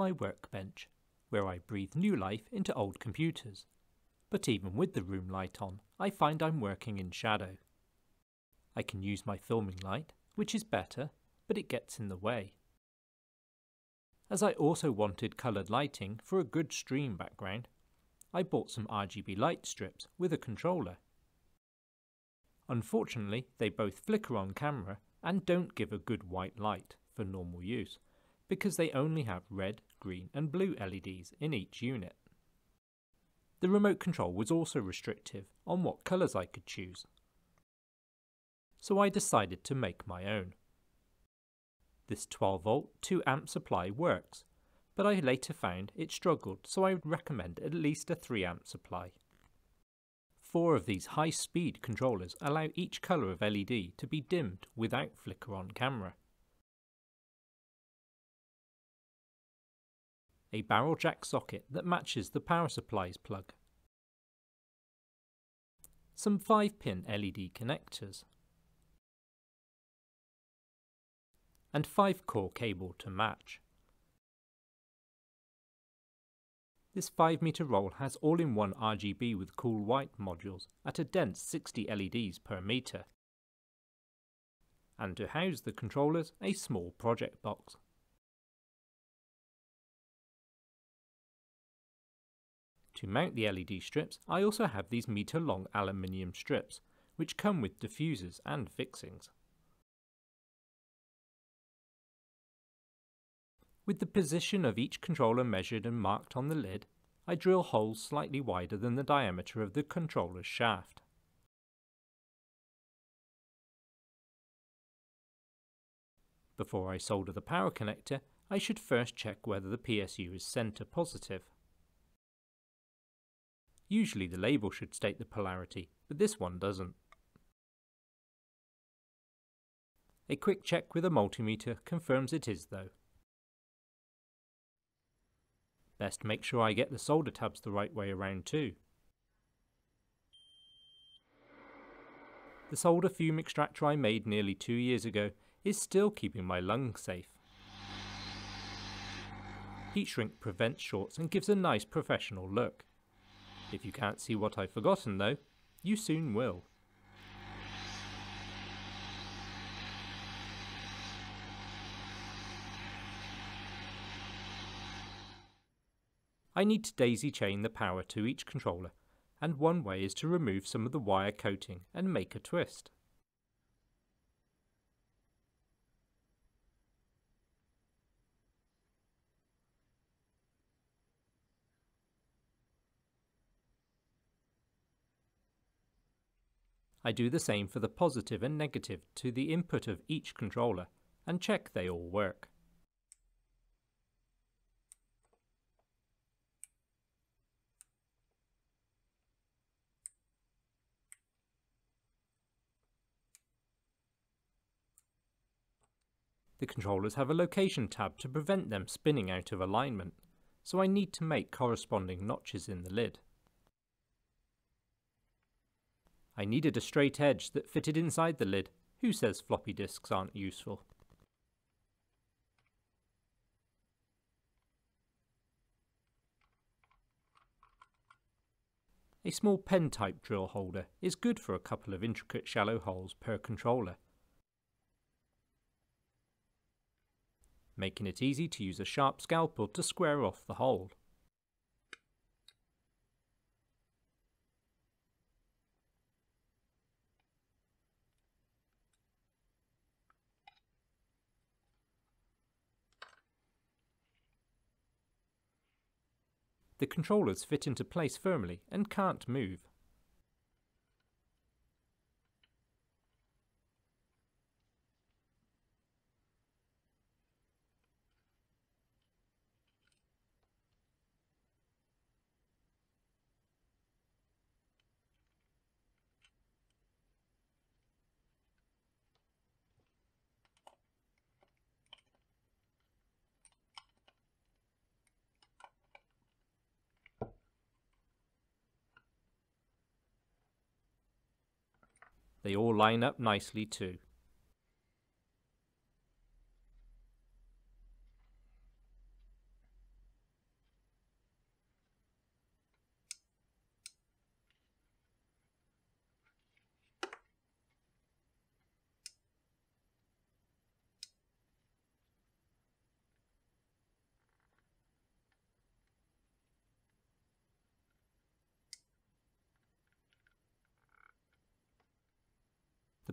my workbench, where I breathe new life into old computers. But even with the room light on, I find I'm working in shadow. I can use my filming light, which is better, but it gets in the way. As I also wanted coloured lighting for a good stream background, I bought some RGB light strips with a controller. Unfortunately, they both flicker on camera and don't give a good white light for normal use, because they only have red, green and blue LEDs in each unit. The remote control was also restrictive on what colours I could choose. So I decided to make my own. This 12 volt 2 amp supply works, but I later found it struggled so I would recommend at least a 3 amp supply. Four of these high speed controllers allow each colour of LED to be dimmed without flicker on camera. A barrel jack socket that matches the power supply's plug. Some 5 pin LED connectors. And 5 core cable to match. This 5 meter roll has all-in-one RGB with cool white modules at a dense 60 LEDs per meter. And to house the controllers, a small project box. To mount the LED strips, I also have these meter long aluminium strips, which come with diffusers and fixings. With the position of each controller measured and marked on the lid, I drill holes slightly wider than the diameter of the controller's shaft. Before I solder the power connector, I should first check whether the PSU is center positive. Usually the label should state the polarity, but this one doesn't. A quick check with a multimeter confirms it is though. Best make sure I get the solder tabs the right way around too. The solder fume extractor I made nearly two years ago is still keeping my lungs safe. Heat shrink prevents shorts and gives a nice professional look. If you can't see what I've forgotten though, you soon will. I need to daisy chain the power to each controller, and one way is to remove some of the wire coating and make a twist. I do the same for the positive and negative to the input of each controller and check they all work. The controllers have a location tab to prevent them spinning out of alignment, so I need to make corresponding notches in the lid. I needed a straight edge that fitted inside the lid. Who says floppy disks aren't useful? A small pen type drill holder is good for a couple of intricate shallow holes per controller making it easy to use a sharp scalpel to square off the hole. The controllers fit into place firmly and can't move. They all line up nicely too.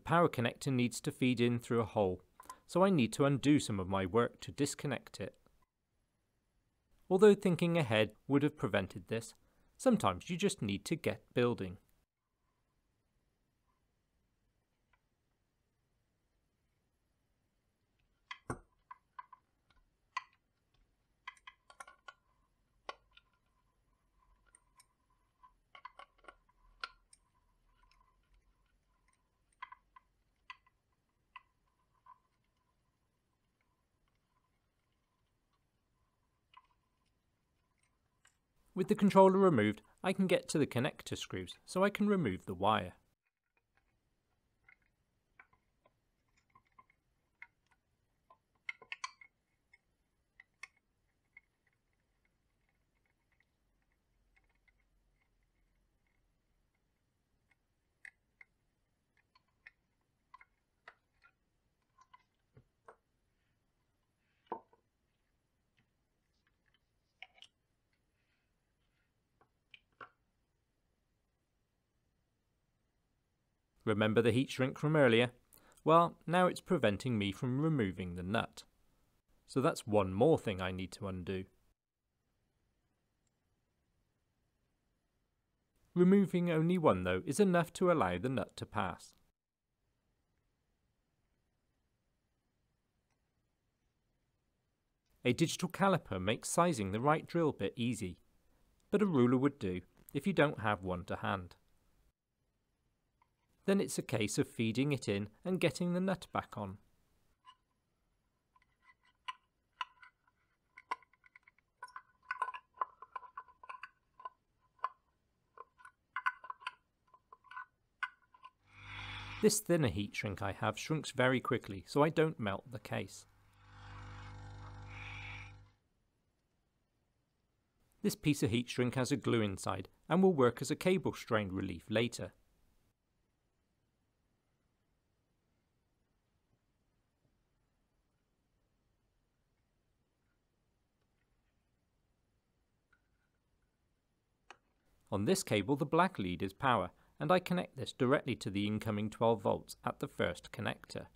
Power connector needs to feed in through a hole, so I need to undo some of my work to disconnect it. Although thinking ahead would have prevented this, sometimes you just need to get building. With the controller removed, I can get to the connector screws, so I can remove the wire. Remember the heat shrink from earlier? Well, now it's preventing me from removing the nut. So that's one more thing I need to undo. Removing only one though is enough to allow the nut to pass. A digital caliper makes sizing the right drill bit easy, but a ruler would do if you don't have one to hand then it's a case of feeding it in and getting the nut back on. This thinner heat shrink I have shrinks very quickly so I don't melt the case. This piece of heat shrink has a glue inside and will work as a cable strain relief later. On this cable the black lead is power and I connect this directly to the incoming 12 volts at the first connector.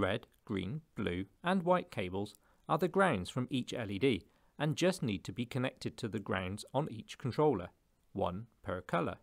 Red, green, blue and white cables are the grounds from each LED and just need to be connected to the grounds on each controller, one per colour.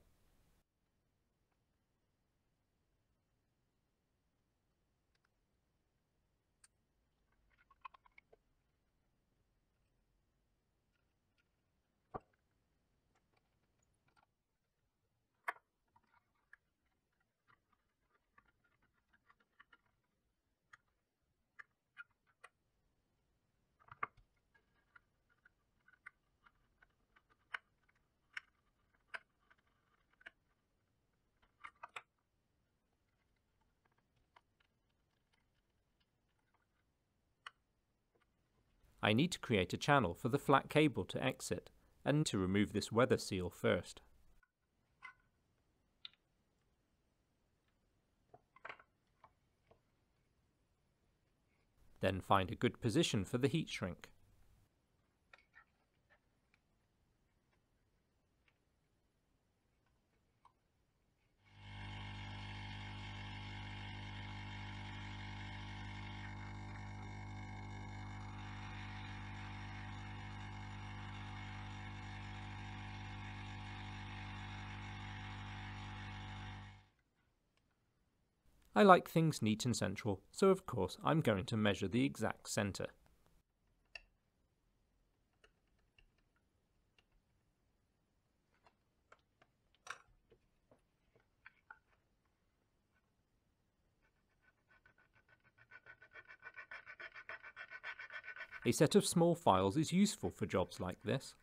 I need to create a channel for the flat cable to exit and to remove this weather seal first. Then find a good position for the heat shrink. I like things neat and central, so of course I'm going to measure the exact centre. A set of small files is useful for jobs like this.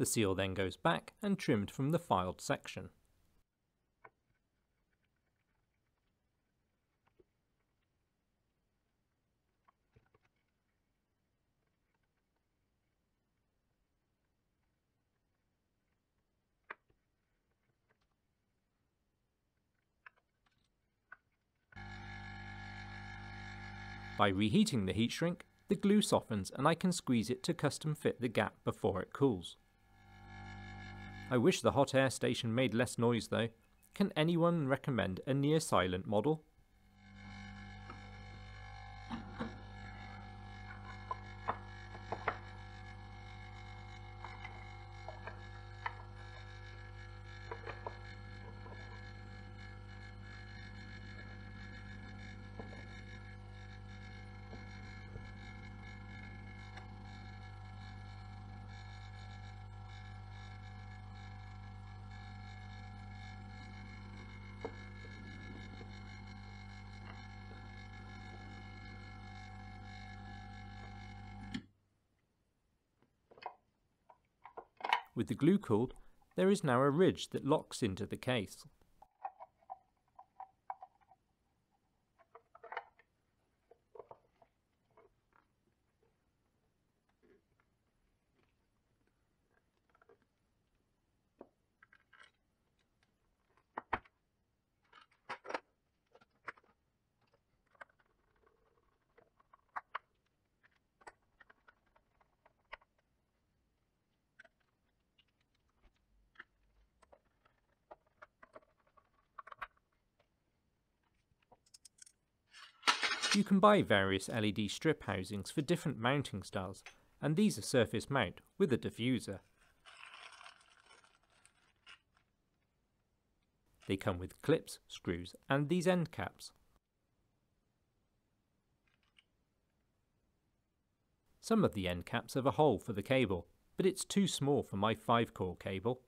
The seal then goes back and trimmed from the filed section. By reheating the heat shrink, the glue softens and I can squeeze it to custom fit the gap before it cools. I wish the hot air station made less noise though. Can anyone recommend a near silent model? With the glue cooled, there is now a ridge that locks into the case. You can buy various LED strip housings for different mounting styles, and these are surface mount with a diffuser. They come with clips, screws and these end caps. Some of the end caps have a hole for the cable, but it's too small for my 5 core cable.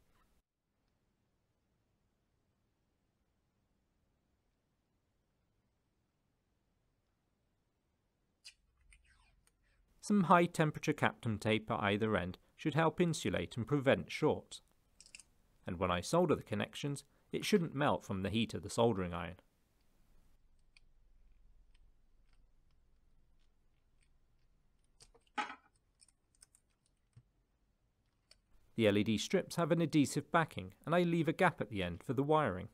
Some high temperature Kapton tape at either end should help insulate and prevent shorts. And when I solder the connections, it shouldn't melt from the heat of the soldering iron. The LED strips have an adhesive backing and I leave a gap at the end for the wiring.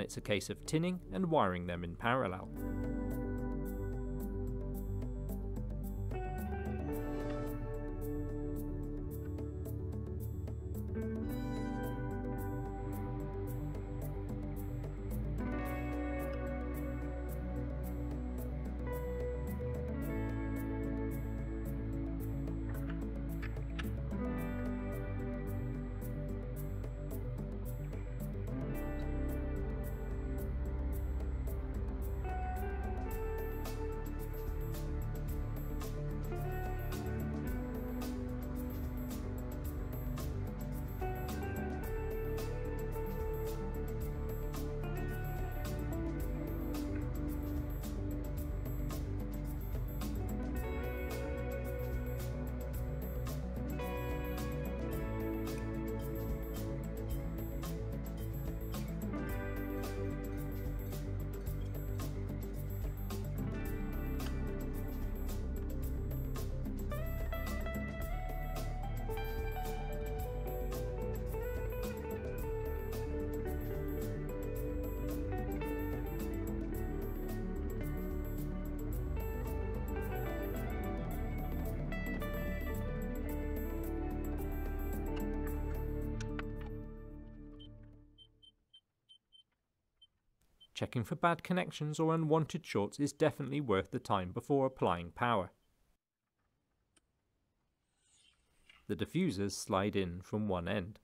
Then it's a case of tinning and wiring them in parallel. Checking for bad connections or unwanted shorts is definitely worth the time before applying power. The diffusers slide in from one end.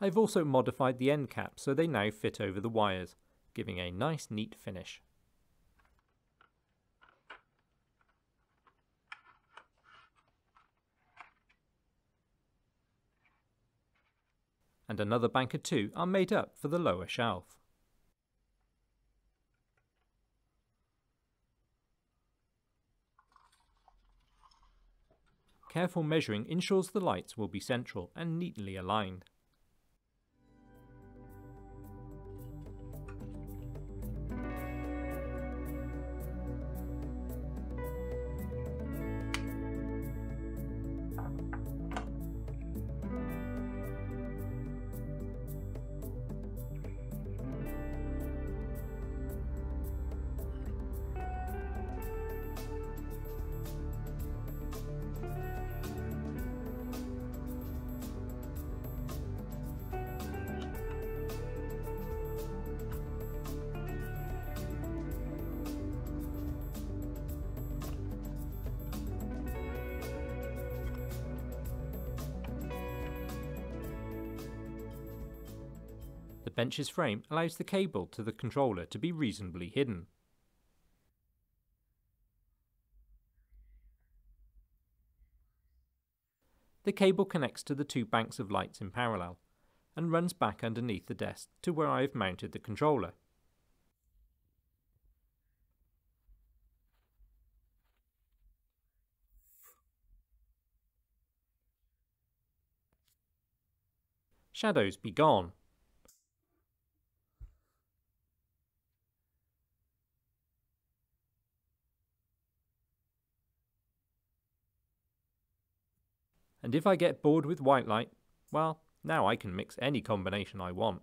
I've also modified the end caps so they now fit over the wires, giving a nice neat finish. And another bank of two are made up for the lower shelf. Careful measuring ensures the lights will be central and neatly aligned. Bench's frame allows the cable to the controller to be reasonably hidden. The cable connects to the two banks of lights in parallel and runs back underneath the desk to where I have mounted the controller. Shadows be gone. And if I get bored with white light, well, now I can mix any combination I want.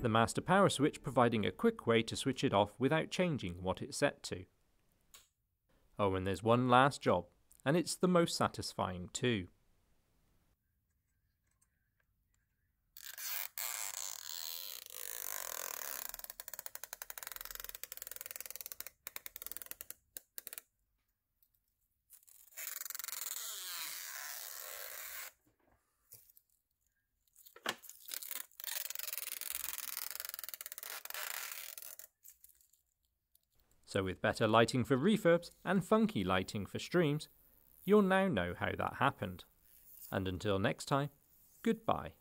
The master power switch providing a quick way to switch it off without changing what it's set to. Oh, and there's one last job, and it's the most satisfying too. So with better lighting for refurbs and funky lighting for streams, you'll now know how that happened. And until next time, goodbye.